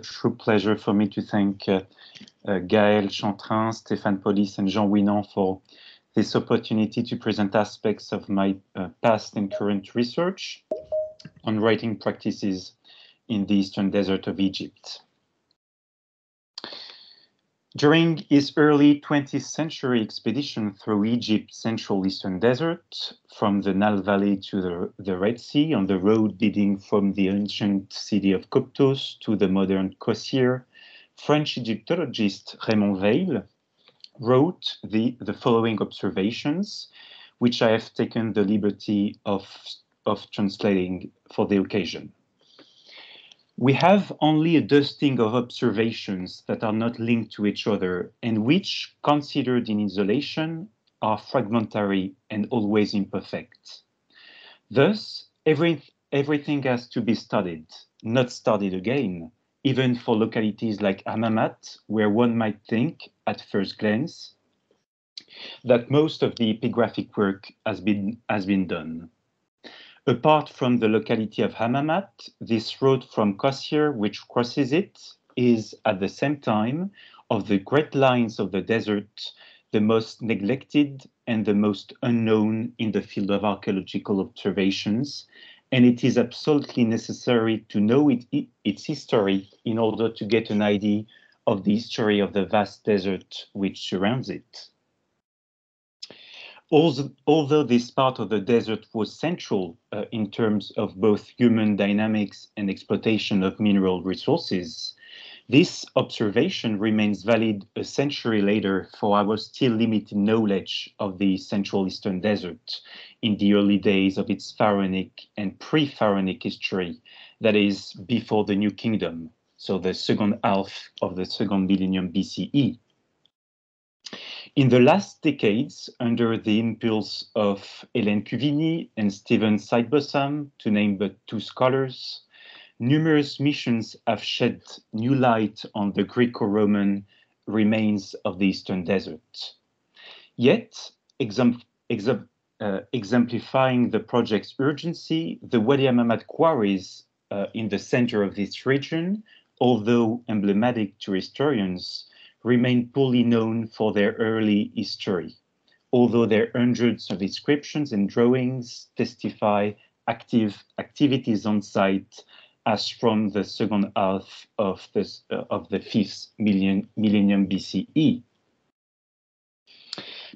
true pleasure for me to thank uh, uh, Gaëlle Chantrain, Stéphane Polis, and Jean Winand for this opportunity to present aspects of my uh, past and current research on writing practices in the eastern desert of Egypt. During his early 20th century expedition through Egypt's central eastern desert, from the Nile Valley to the, the Red Sea on the road leading from the ancient city of Coptos to the modern Kossir, French Egyptologist Raymond Weill wrote the, the following observations, which I have taken the liberty of, of translating for the occasion. We have only a dusting of observations that are not linked to each other and which, considered in isolation, are fragmentary and always imperfect. Thus, every, everything has to be studied, not studied again, even for localities like Hammamat, where one might think, at first glance, that most of the epigraphic work has been, has been done. Apart from the locality of Hammamat, this road from Kossir, which crosses it, is at the same time of the great lines of the desert, the most neglected and the most unknown in the field of archaeological observations, and it is absolutely necessary to know it, its history in order to get an idea of the history of the vast desert which surrounds it. Although this part of the desert was central uh, in terms of both human dynamics and exploitation of mineral resources, this observation remains valid a century later for our still limited knowledge of the Central Eastern Desert in the early days of its pharaonic and pre-pharaonic history, that is, before the New Kingdom, so the second half of the second millennium BCE. In the last decades, under the impulse of Hélène Cuvigny and Steven Sidebotham, to name but two scholars, numerous missions have shed new light on the Greco-Roman remains of the Eastern Desert. Yet, uh, exemplifying the project's urgency, the Wadi Hammamat quarries uh, in the center of this region, although emblematic to historians, remain poorly known for their early history, although their hundreds of inscriptions and drawings testify active activities on site as from the second half of, this, uh, of the fifth million, millennium BCE.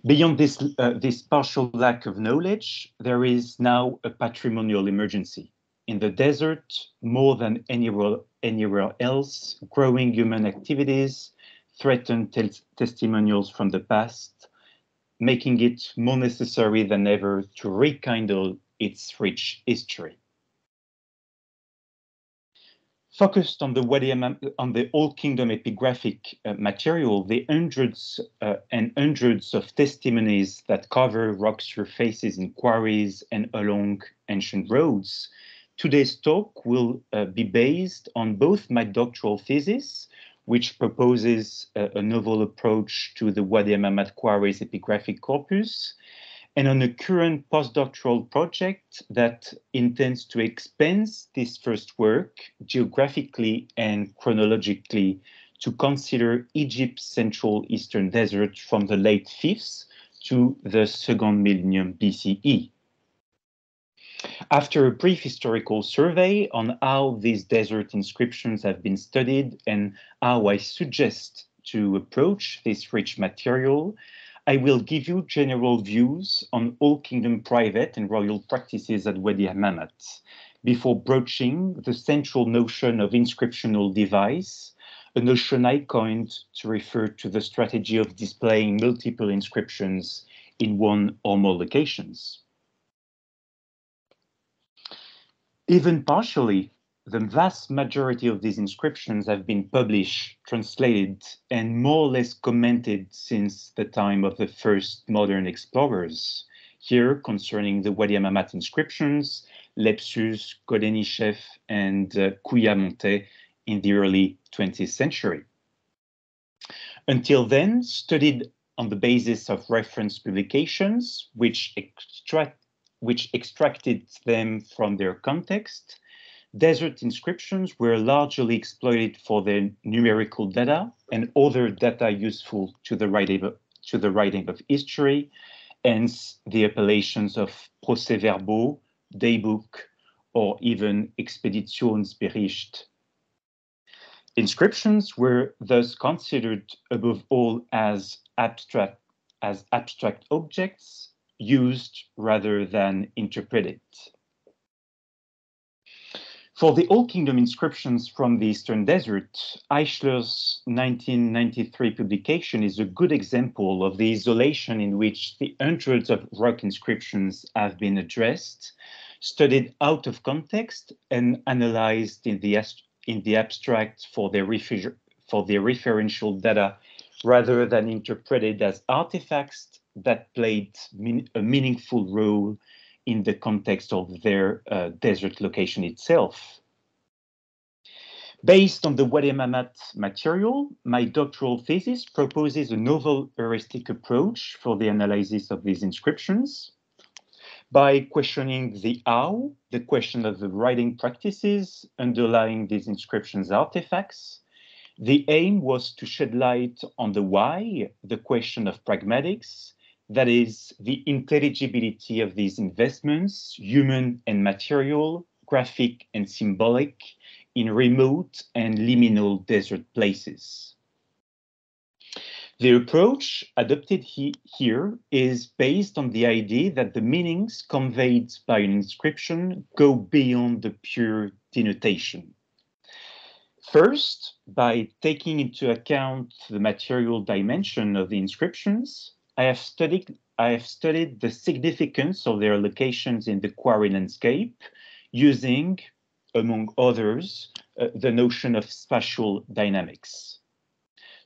Beyond this, uh, this partial lack of knowledge, there is now a patrimonial emergency. In the desert, more than anywhere, anywhere else, growing human activities threaten testimonials from the past, making it more necessary than ever to rekindle its rich history. Focused on the Wadi on the Old Kingdom epigraphic uh, material, the hundreds uh, and hundreds of testimonies that cover rock surfaces in quarries and along ancient roads, today's talk will uh, be based on both my doctoral thesis, which proposes a, a novel approach to the Wadi Hammamat Quarries epigraphic corpus, and on a current postdoctoral project that intends to expand this first work geographically and chronologically to consider Egypt's central eastern desert from the late 5th to the second millennium BCE. After a brief historical survey on how these desert inscriptions have been studied and how I suggest to approach this rich material, I will give you general views on Old Kingdom private and royal practices at Wadi Hammamat before broaching the central notion of inscriptional device, a notion I coined to refer to the strategy of displaying multiple inscriptions in one or more locations. Even partially, the vast majority of these inscriptions have been published, translated, and more or less commented since the time of the first modern explorers. Here, concerning the Wadi Hammamat inscriptions, Lepsius, Golenishchev, and uh, Montet in the early 20th century. Until then, studied on the basis of reference publications, which extract which extracted them from their context, desert inscriptions were largely exploited for their numerical data and other data useful to the writing of, to the writing of history, hence the appellations of procès-verbaux, daybook, or even Expeditionsbericht. Inscriptions were thus considered above all as abstract, as abstract objects used rather than interpreted. For the Old Kingdom inscriptions from the Eastern Desert, Eichler's 1993 publication is a good example of the isolation in which the hundreds of rock inscriptions have been addressed, studied out of context, and analyzed in the, in the abstract for their, for their referential data rather than interpreted as artifacts that played a meaningful role in the context of their uh, desert location itself. Based on the Wadi Hammamat material, my doctoral thesis proposes a novel heuristic approach for the analysis of these inscriptions. By questioning the how, the question of the writing practices underlying these inscriptions artifacts, the aim was to shed light on the why, the question of pragmatics, that is the intelligibility of these investments, human and material, graphic and symbolic, in remote and liminal desert places. The approach adopted he here is based on the idea that the meanings conveyed by an inscription go beyond the pure denotation. First, by taking into account the material dimension of the inscriptions, I have studied I have studied the significance of their locations in the quarry landscape using, among others, uh, the notion of spatial dynamics.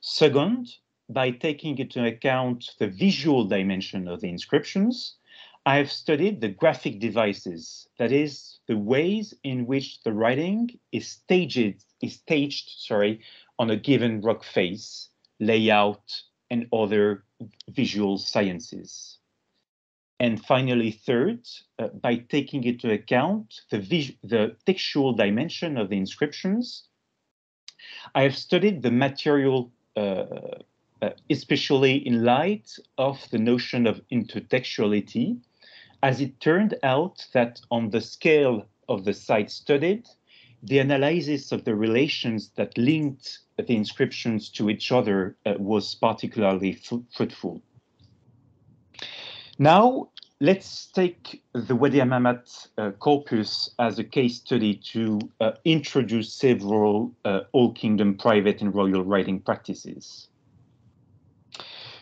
Second, by taking into account the visual dimension of the inscriptions, I have studied the graphic devices, that is, the ways in which the writing is staged, is staged sorry, on a given rock face, layout, and other visual sciences. And finally, third, uh, by taking into account the, the textual dimension of the inscriptions, I have studied the material, uh, uh, especially in light of the notion of intertextuality, as it turned out that on the scale of the site studied, the analysis of the relations that linked the inscriptions to each other uh, was particularly fruitful. Now, let's take the Wadi Hammamat uh, corpus as a case study to uh, introduce several uh, Old Kingdom private and royal writing practices.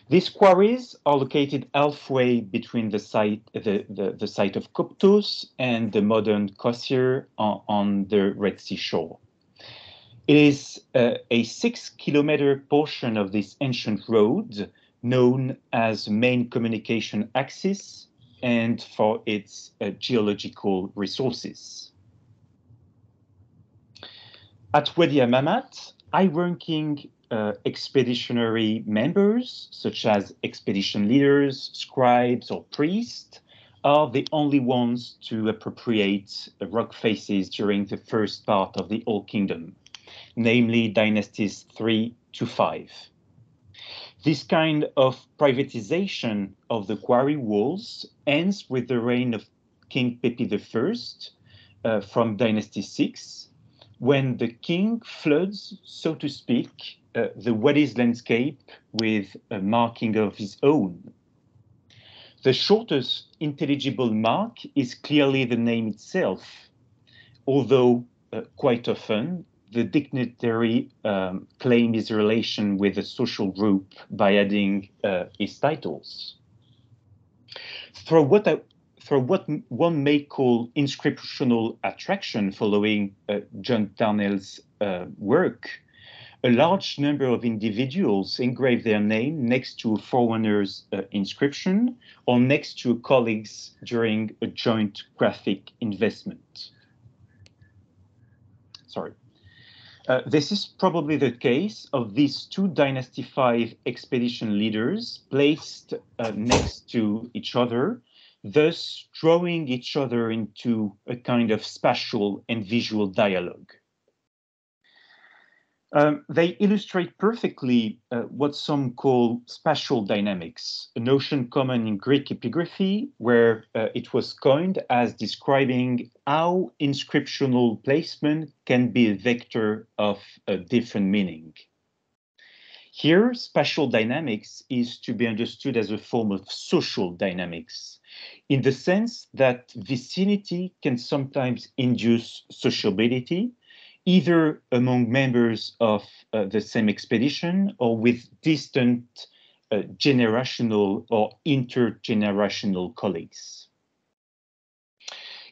These quarries are located halfway between the site, the, the, the site of Coptos and the modern Qasr on, on the Red Sea shore. It is uh, a six kilometer portion of this ancient road known as main communication axis and for its uh, geological resources. At Wadi Hammamat, high-ranking uh, expeditionary members, such as expedition leaders, scribes, or priests, are the only ones to appropriate rock faces during the first part of the Old Kingdom, namely dynasties 3 to 5. This kind of privatization of the quarry walls ends with the reign of King Pepi I uh, from Dynasty 6, when the king floods, so to speak, uh, the Wadi's landscape with a marking of his own. The shortest intelligible mark is clearly the name itself, although uh, quite often the dignitary um, claim his relation with the social group by adding uh, his titles. Through what, I, through what one may call inscriptional attraction following uh, John Darnell's uh, work, a large number of individuals engrave their name next to a forerunner's uh, inscription or next to a colleague's during a joint graphic investment. Sorry. Uh, this is probably the case of these two Dynasty 5 expedition leaders placed uh, next to each other, thus drawing each other into a kind of spatial and visual dialogue. Um, they illustrate perfectly uh, what some call spatial dynamics, a notion common in Greek epigraphy, where uh, it was coined as describing how inscriptional placement can be a vector of a different meaning. Here, spatial dynamics is to be understood as a form of social dynamics, in the sense that vicinity can sometimes induce sociability, either among members of uh, the same expedition or with distant uh, generational or intergenerational colleagues.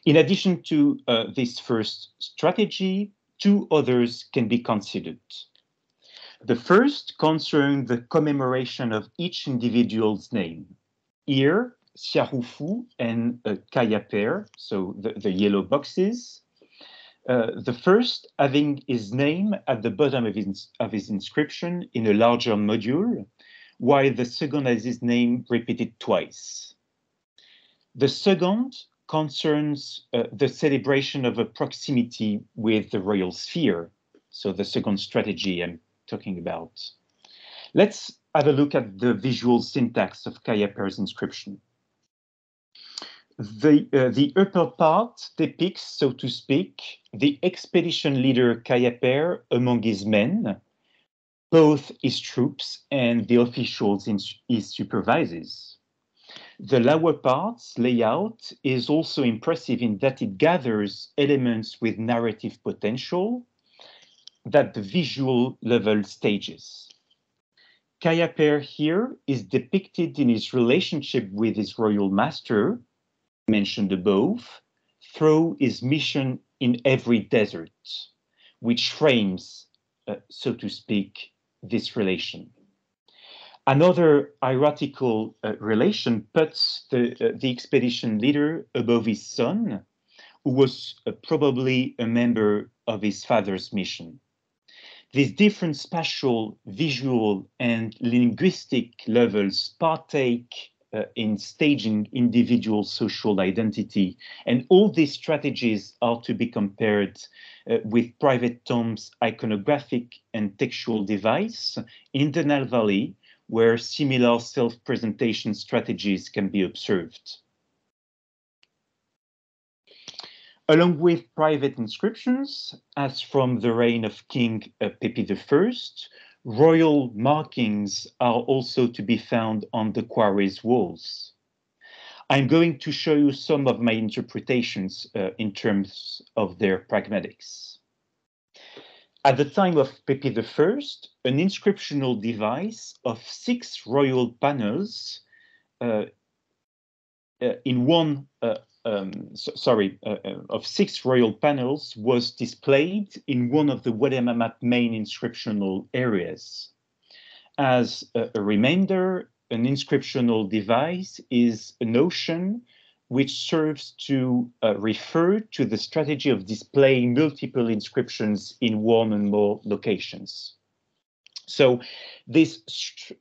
In addition to uh, this first strategy, two others can be considered. The first concerns the commemoration of each individual's name. Here, Xiahufu and uh, Kayaper, so the, the yellow boxes, uh, the first having his name at the bottom of his, of his inscription in a larger module, while the second has his name repeated twice. The second concerns uh, the celebration of a proximity with the royal sphere, so the second strategy I'm talking about. Let's have a look at the visual syntax of Kayaper's inscription. The, uh, the upper part depicts, so to speak, the expedition leader Kayaper among his men, both his troops and the officials he supervises. The lower part's layout is also impressive in that it gathers elements with narrative potential that the visual level stages. Kayaper here is depicted in his relationship with his royal master, mentioned above through his mission in every desert, which frames, uh, so to speak, this relation. Another hierarchical uh, relation puts the, uh, the expedition leader above his son, who was uh, probably a member of his father's mission. These different spatial, visual, and linguistic levels partake uh, in staging individual social identity. And all these strategies are to be compared uh, with Private Tom's iconographic and textual device in the Nile Valley, where similar self-presentation strategies can be observed. Along with private inscriptions, as from the reign of King uh, Pepi I, Royal markings are also to be found on the quarry's walls. I'm going to show you some of my interpretations uh, in terms of their pragmatics. At the time of Pepi I, an inscriptional device of six royal panels uh, uh, in one uh, um, so, sorry, uh, uh, of six royal panels was displayed in one of the Mamat main inscriptional areas. As a, a reminder, an inscriptional device is a notion which serves to uh, refer to the strategy of displaying multiple inscriptions in one and more locations. So these,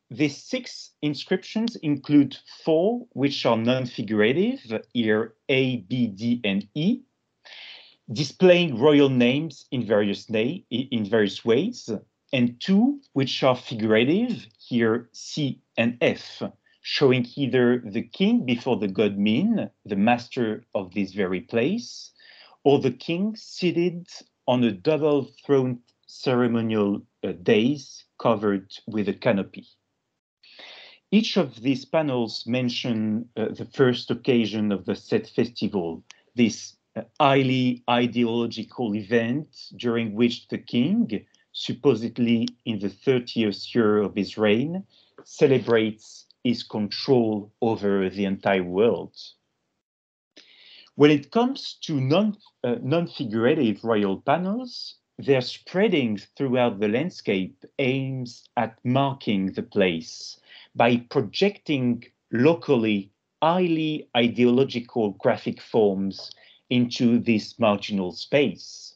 these six inscriptions include four which are non-figurative, here A, B, D, and E, displaying royal names in various, na in various ways, and two which are figurative, here C and F, showing either the king before the god Min, the master of this very place, or the king seated on a double throne ceremonial uh, days covered with a canopy. Each of these panels mention uh, the first occasion of the Sed festival, this uh, highly ideological event during which the king, supposedly in the 30th year of his reign, celebrates his control over the entire world. When it comes to non, uh, non-figurative royal panels, their spreading throughout the landscape aims at marking the place by projecting locally highly ideological graphic forms into this marginal space.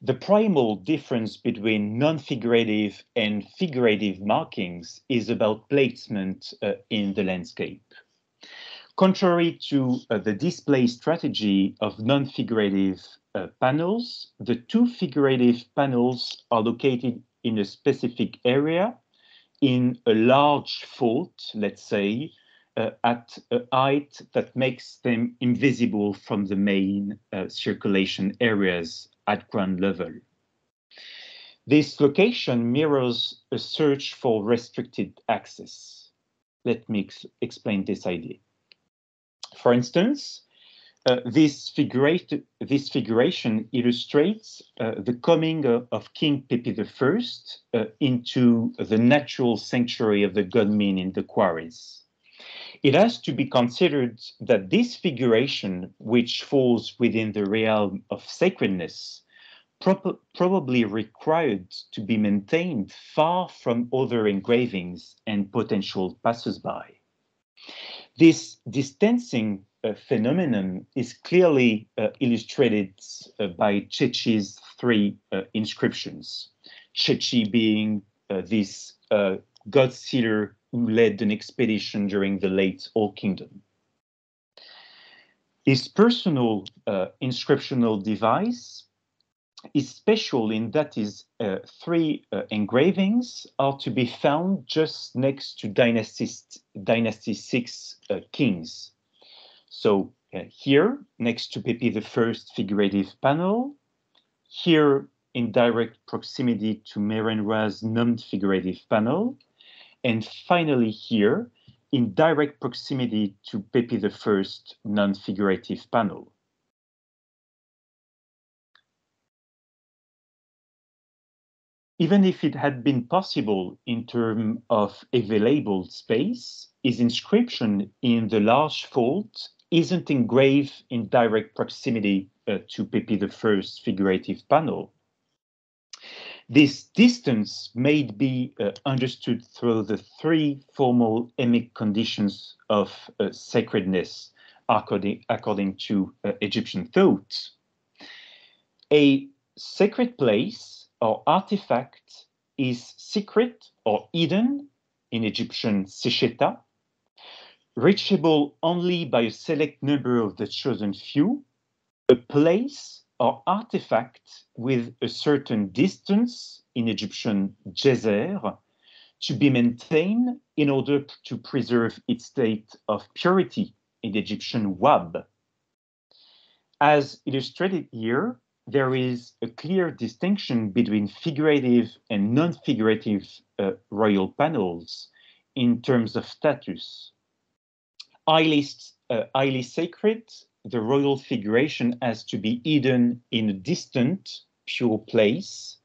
The primal difference between non-figurative and figurative markings is about placement uh, in the landscape. contrary to uh, the display strategy of non-figurative panels, the two figurative panels are located in a specific area in a large fault, let's say, uh, at a height that makes them invisible from the main uh, circulation areas at ground level. This location mirrors a search for restricted access. Let me ex explain this idea. For instance, uh, this, this, figuration illustrates uh, the coming of, of King Pepi I uh, into the natural sanctuary of the god Min in the quarries. It has to be considered that this figuration, which falls within the realm of sacredness, prob probably required to be maintained far from other engravings and potential passers-by. This distancing phenomenon is clearly uh, illustrated uh, by Chechi's three uh, inscriptions. Chechi being uh, this god sealer who led an expedition during the late Old Kingdom. His personal inscriptional device is special in that his uh, three uh, engravings are to be found just next to Dynasty, Dynasty 6 uh, kings. So uh, here, next to Pepi the first figurative panel, here in direct proximity to Merenra's non-figurative panel, and finally here in direct proximity to Pepi the first non-figurative panel. even if it had been possible in terms of available space, his inscription in the large fault isn't engraved in direct proximity uh, to Pepi I's figurative panel. This distance may be uh, understood through the three formal emic conditions of uh, sacredness according, according to uh, Egyptian thought. A sacred place or artifact is secret or hidden in Egyptian sesheta, reachable only by a select number of the chosen few, a place or artifact with a certain distance in Egyptian jezer to be maintained in order to preserve its state of purity in Egyptian wab. As illustrated here, there is a clear distinction between figurative and non-figurative uh, royal panels in terms of status. Highly, uh, sacred, the royal figuration has to be hidden in a distant, pure place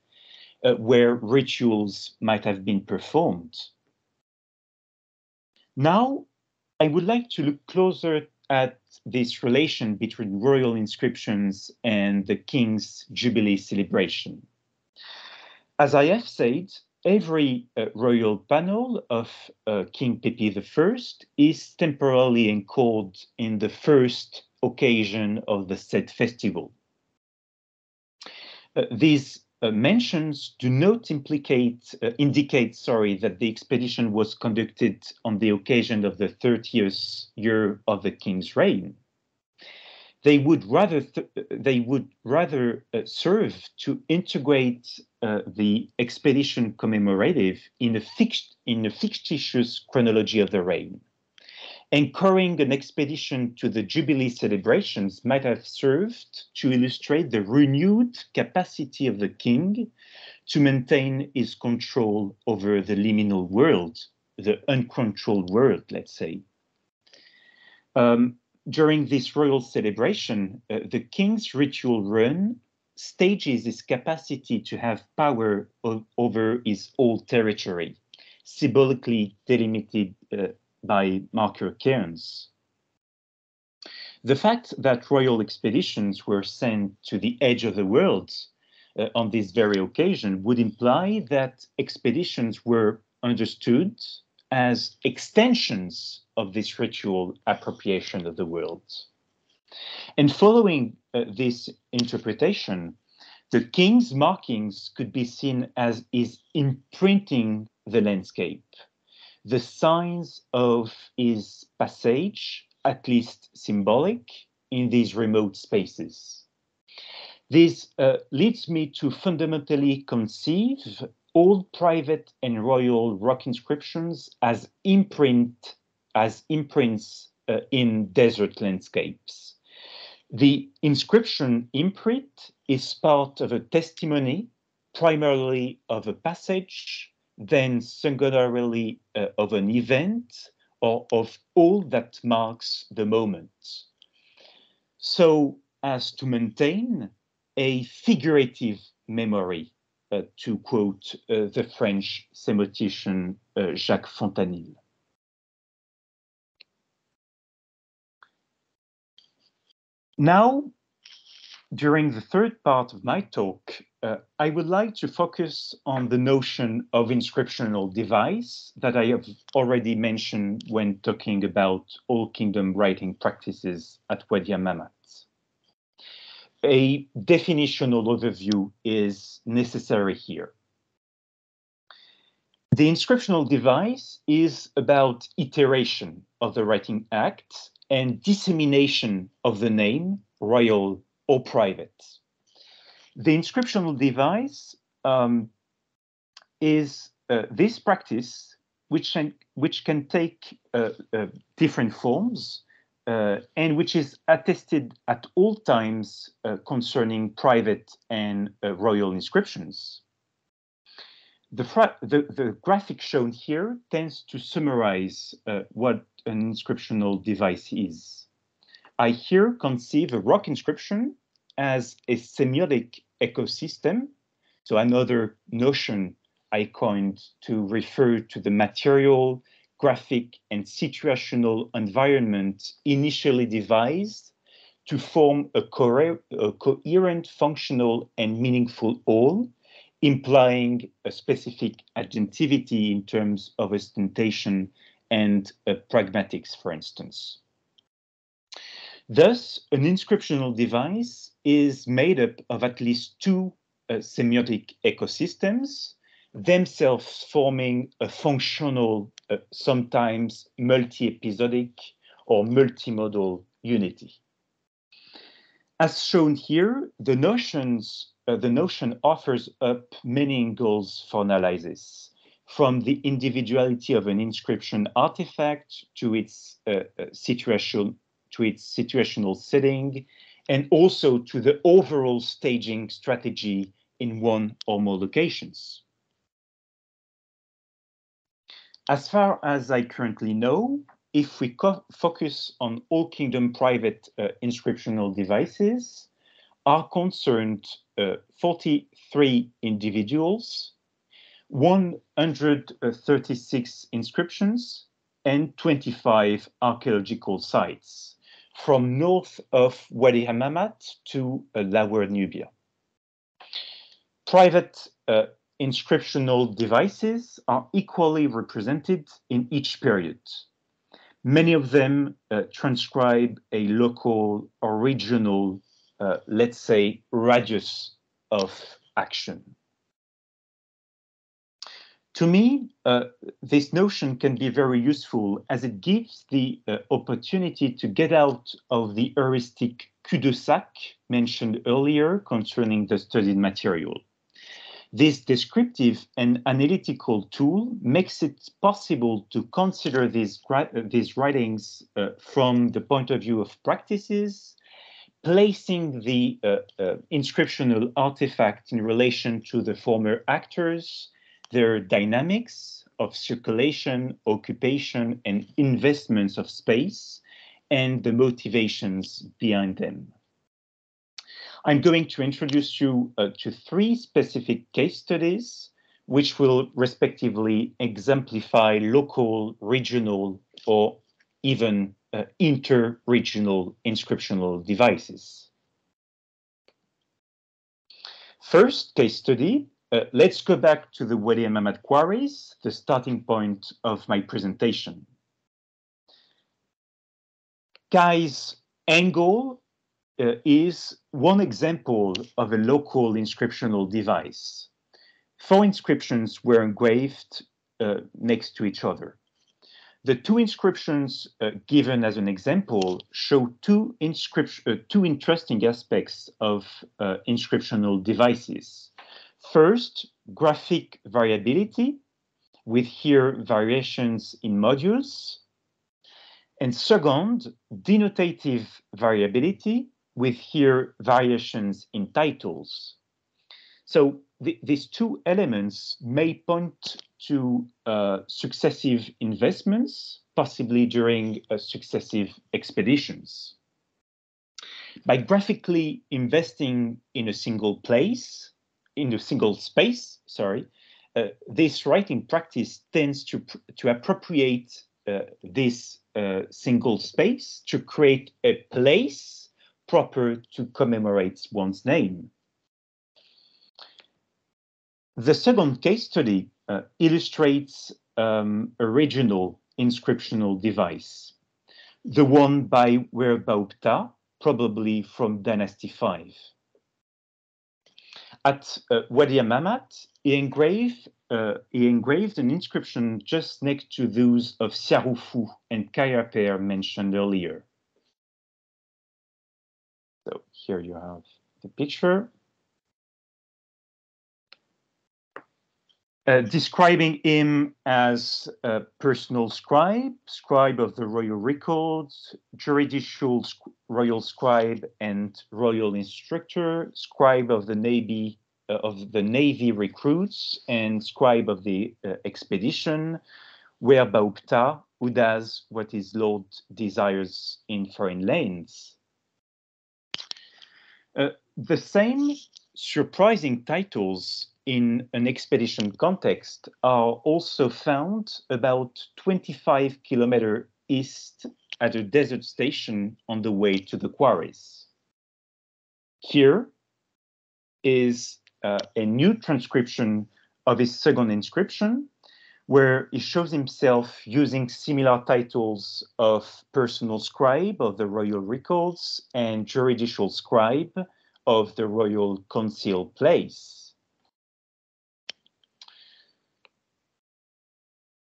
uh, where rituals might have been performed. Now, I would like to look closer at this relation between royal inscriptions and the king's jubilee celebration. As I have said, every uh, royal panel of uh, King Pepi I is temporarily encoded in the first occasion of the Sed festival. Uh, these uh, mentions do not implicate, uh, indicate, sorry, that the expedition was conducted on the occasion of the 30th year of the king's reign. They would rather they would rather uh, serve to integrate uh, the expedition commemorative in a fixed in a fictitious chronology of the reign. Anchoring an expedition to the Jubilee celebrations might have served to illustrate the renewed capacity of the king to maintain his control over the liminal world, the uncontrolled world, let's say. Um, during this royal celebration, uh, the king's ritual run stages his capacity to have power over his old territory, symbolically delimited uh, by marker cairns. The fact that royal expeditions were sent to the edge of the world uh, on this very occasion would imply that expeditions were understood as extensions of this ritual appropriation of the world. And following uh, this interpretation, the king's markings could be seen as is imprinting the landscape the signs of his passage at least symbolic, in these remote spaces. This uh, leads me to fundamentally conceive all private and royal rock inscriptions as imprint as imprints uh, in desert landscapes. The inscription imprint is part of a testimony, primarily of a passage, then secondarily uh, of an event, or of all that marks the moment. So as to maintain a figurative memory, uh, to quote uh, the French semioticien uh, Jacques Fontanille. Now, during the third part of my talk, uh, I would like to focus on the notion of inscriptional device that I have already mentioned when talking about Old Kingdom writing practices at Wadi Hammamat. A definitional overview is necessary here. The inscriptional device is about iteration of the writing act and dissemination of the name, royal or private. The inscriptional device um, is uh, this practice which can, which can take uh, uh, different forms uh, and which is attested at all times uh, concerning private and uh, royal inscriptions. The, the, the, graphic shown here tends to summarize uh, what an inscriptional device is. I here conceive a rock inscription as a semiotic ecosystem. So another notion I coined to refer to the material, graphic, and situational environment initially devised to form a, co a coherent, functional, and meaningful whole, implying a specific adjunctivity in terms of ostentation and uh, pragmatics, for instance. Thus, an inscriptional device is made up of at least two uh, semiotic ecosystems, themselves forming a functional, uh, sometimes multi-episodic or multimodal unity. As shown here, the notions uh, the notion offers up many angles for analysis, from the individuality of an inscription artifact to its uh, uh situation, to its situational setting, and also to the overall staging strategy in one or more locations. As far as I currently know, if we focus on Old Kingdom private uh, inscriptional devices, are concerned uh, 43 individuals, 136 inscriptions, and 25 archaeological sites from north of Wadi Hammamat to uh, Lower Nubia. Private uh, inscriptional devices are equally represented in each period. Many of them uh, transcribe a local or regional, uh, let's say, radius of action. To me, uh, this notion can be very useful as it gives the uh, opportunity to get out of the heuristic cul-de-sac mentioned earlier concerning the studied material. This descriptive and analytical tool makes it possible to consider these, these writings uh, from the point of view of practices, placing the uh, uh, inscriptional artifact in relation to the former actors, their dynamics of circulation, occupation, and investments of space, and the motivations behind them. I'm going to introduce you uh, to three specific case studies, which will respectively exemplify local, regional, or even uh, inter-regional inscriptional devices. First case study uh, let's go back to the Wadi Hammamat quarries, the starting point of my presentation. Guy's angle uh, is one example of a local inscriptional device. Four inscriptions were engraved uh, next to each other. The two inscriptions uh, given as an example show two, uh, two interesting aspects of uh, inscriptional devices. First, graphic variability, with here variations in modules. And second, denotative variability, with here variations in titles. So th these two elements may point to uh, successive investments, possibly during uh, successive expeditions. By graphically investing in a single place, in a single space, sorry, uh, this writing practice tends to, to appropriate uh, this uh, single space to create a place proper to commemorate one's name. The second case study uh, illustrates um, regional inscriptional device, the one by Werbauta, probably from Dynasty 5. At uh, Wadi Hammamat, he engraved, uh, he engraved an inscription just next to those of Siarufu and Kayaper mentioned earlier. So here you have the picture. Uh, describing him as a personal scribe, scribe of the royal records, juridical sc royal scribe and royal instructor, scribe of the navy uh, of the navy recruits, and scribe of the uh, expedition, where Baupta, who does what his lord desires in foreign lands. Uh, the same surprising titles in an expedition context are also found about 25 kilometers east at a desert station on the way to the quarries. Here is uh, a new transcription of his second inscription, where he shows himself using similar titles of personal scribe of the royal records and juridical scribe of the royal council place.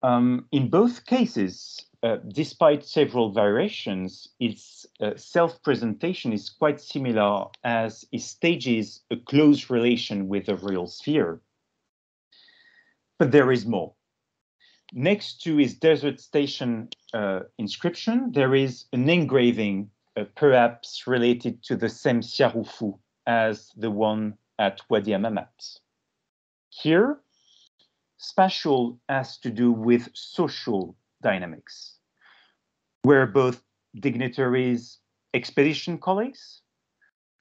Um, in both cases, uh, despite several variations, its uh, self-presentation is quite similar as it stages a close relation with the real sphere. But there is more. Next to his desert station uh, inscription, there is an engraving, uh, perhaps related to the same Siarufu as the one at Wadi Hammamat. Here, spatial has to do with social dynamics, where both dignitaries, expedition colleagues,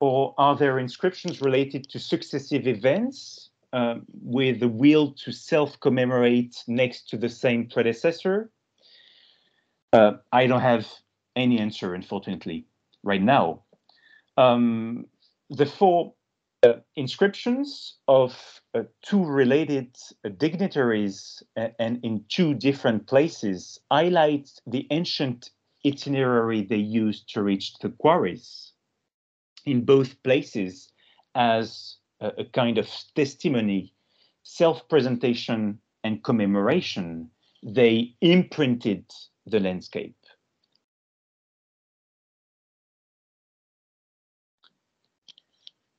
or are there inscriptions related to successive events um, with the will to self-commemorate next to the same predecessor? Uh, I don't have any answer, unfortunately, right now. Um, the four uh, inscriptions of uh, two related uh, dignitaries and in two different places highlight the ancient itinerary they used to reach the quarries in both places as a, a kind of testimony, self-presentation and commemoration. They imprinted the landscape.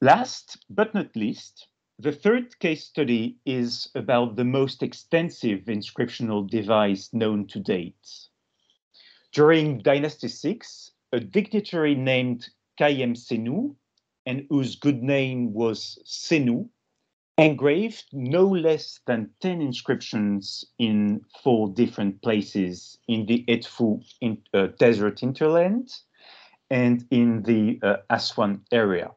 Last but not least, the third case study is about the most extensive inscriptional device known to date. During Dynasty 6, a dignitary named Kayem Senu, and whose good name was Senu, engraved no less than 10 inscriptions in four different places in the Edfu in, uh, desert hinterland and in the uh, Aswan area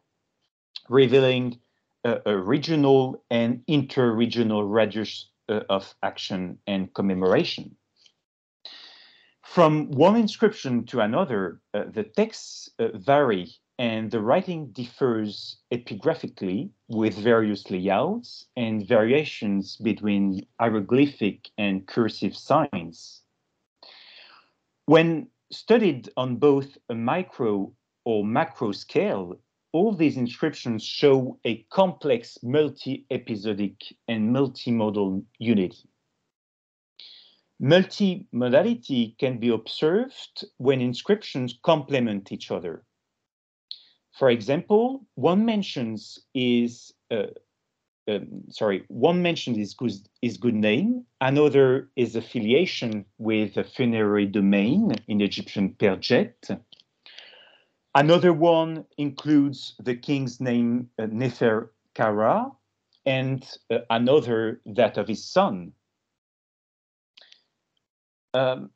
revealing a, a regional and inter-regional radius uh, of action and commemoration. From one inscription to another, uh, the texts uh, vary and the writing differs epigraphically with various layouts and variations between hieroglyphic and cursive signs. When studied on both a micro or macro scale, all these inscriptions show a complex multi-episodic and multimodal unity. Multimodality can be observed when inscriptions complement each other. For example, one mentions is uh, um, sorry, one mentioned is good, is good name, another is affiliation with a funerary domain in Egyptian per-djet. Another one includes the king's name uh, Kara, and uh, another that of his son. Um,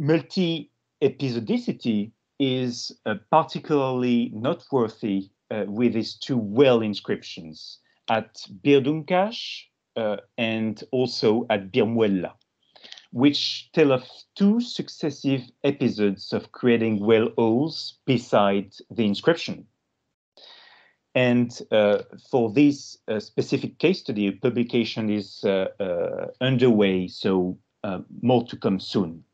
multi-episodicity is uh, particularly noteworthy uh, with these two well inscriptions at Bir Dunqash uh, and also at Bir which tell of two successive episodes of creating well holes beside the inscription. And uh, for this uh, specific case study, publication is uh, uh, underway, so uh, more to come soon.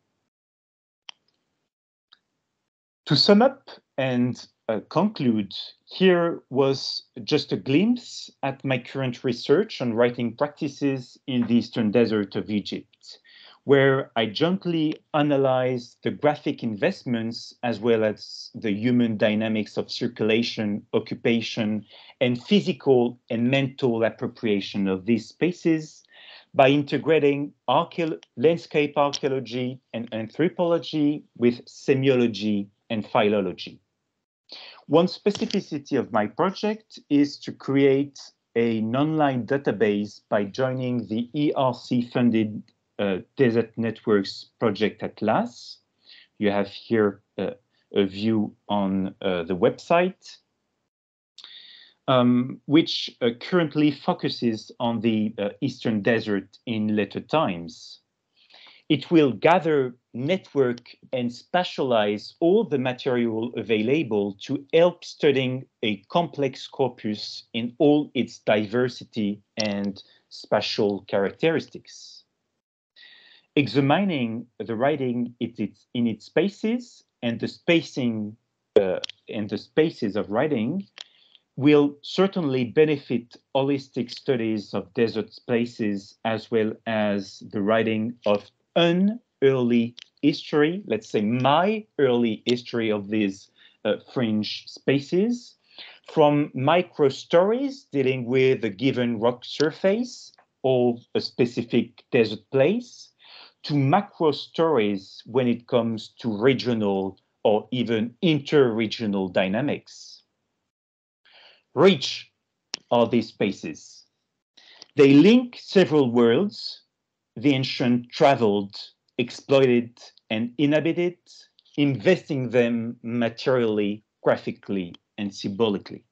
To sum up and uh, conclude, here was just a glimpse at my current research on writing practices in the eastern desert of Egypt, where I jointly analyze the graphic investments as well as the human dynamics of circulation, occupation, and physical and mental appropriation of these spaces by integrating landscape archaeology and anthropology with semiology and philology. One specificity of my project is to create an online database by joining the ERC-funded uh, Desert Networks Project Atlas. You have here uh, a view on uh, the website, um, which uh, currently focuses on the uh, Eastern Desert in later times. It will gather, network, and spatialize all the material available to help studying a complex corpus in all its diversity and spatial characteristics. Examining the writing in its spaces and the spacing uh, and the spaces of writing will certainly benefit holistic studies of desert spaces as well as the writing of an early history, let's say my early history of these uh, fringe spaces, from micro stories dealing with a given rock surface or a specific desert place, to macro stories when it comes to regional or even inter-regional dynamics. Rich are these spaces. They link several worlds the ancient traveled, exploited, and inhabited, investing them materially, graphically, and symbolically.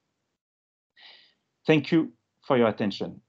Thank you for your attention.